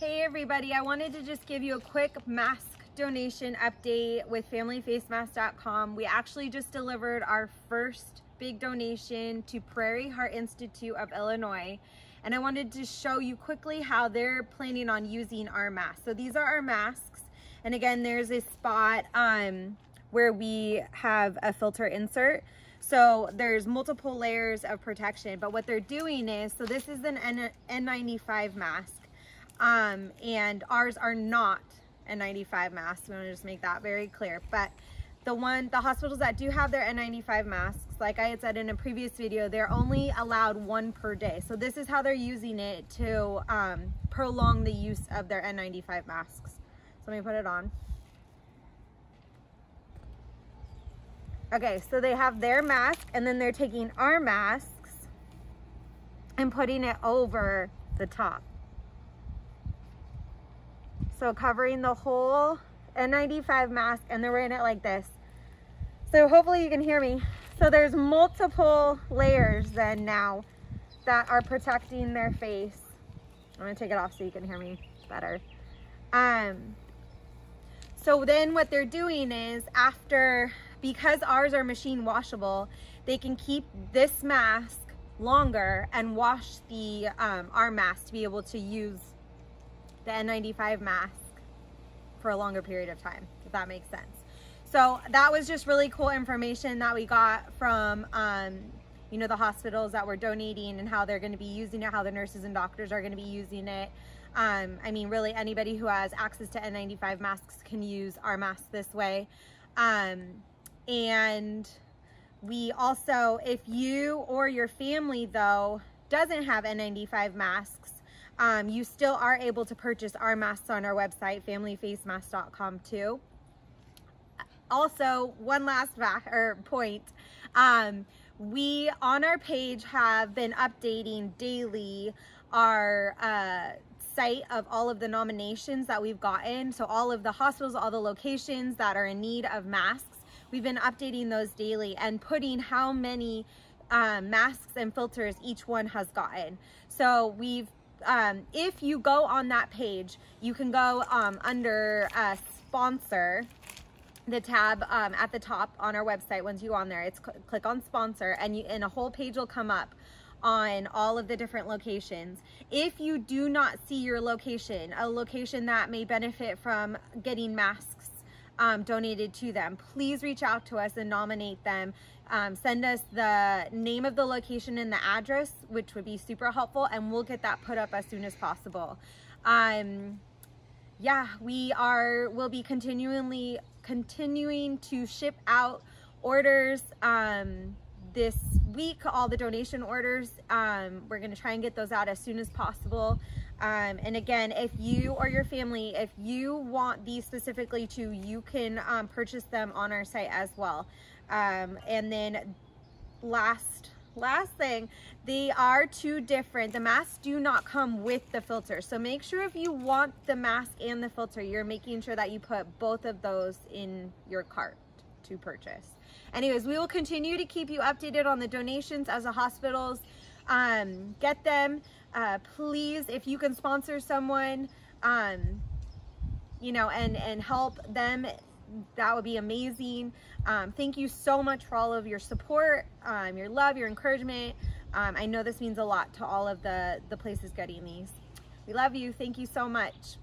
Hey everybody, I wanted to just give you a quick mask donation update with familyfacemask.com. We actually just delivered our first big donation to Prairie Heart Institute of Illinois. And I wanted to show you quickly how they're planning on using our masks. So these are our masks. And again, there's a spot um, where we have a filter insert. So there's multiple layers of protection, but what they're doing is, so this is an N N95 mask, um, and ours are not N95 masks. We want to just make that very clear. But the one, the hospitals that do have their N95 masks, like I had said in a previous video, they're only allowed one per day. So this is how they're using it to um, prolong the use of their N95 masks. So let me put it on. Okay, so they have their mask and then they're taking our masks and putting it over the top. So covering the whole N95 mask and they're wearing it like this. So hopefully you can hear me. So there's multiple layers then now that are protecting their face. I'm gonna take it off so you can hear me better. Um, so then what they're doing is after because ours are machine washable, they can keep this mask longer and wash the um, our mask to be able to use the N95 mask for a longer period of time, if that makes sense. So that was just really cool information that we got from, um, you know, the hospitals that were donating and how they're going to be using it, how the nurses and doctors are going to be using it. Um, I mean, really anybody who has access to N95 masks can use our masks this way. Um, and we also, if you or your family though, doesn't have N95 masks, um, you still are able to purchase our masks on our website, familyfacemask.com too. Also, one last back, or point, um, we on our page have been updating daily our uh, site of all of the nominations that we've gotten. So all of the hospitals, all the locations that are in need of masks We've been updating those daily and putting how many um, masks and filters each one has gotten. So we've, um, if you go on that page, you can go um, under uh, sponsor, the tab um, at the top on our website. Once you on there, it's cl click on sponsor and, you, and a whole page will come up on all of the different locations. If you do not see your location, a location that may benefit from getting masks um, donated to them. Please reach out to us and nominate them. Um, send us the name of the location and the address, which would be super helpful, and we'll get that put up as soon as possible. Um, yeah, we are, will be continually, continuing to ship out orders um, this week, all the donation orders. Um, we're gonna try and get those out as soon as possible. Um, and again, if you or your family, if you want these specifically too, you can um, purchase them on our site as well. Um, and then last, last thing, they are two different. The masks do not come with the filter. So make sure if you want the mask and the filter, you're making sure that you put both of those in your cart to purchase. Anyways, we will continue to keep you updated on the donations as the hospitals um, get them uh, please, if you can sponsor someone, um, you know, and, and help them, that would be amazing. Um, thank you so much for all of your support, um, your love, your encouragement. Um, I know this means a lot to all of the, the places getting these. We love you. Thank you so much.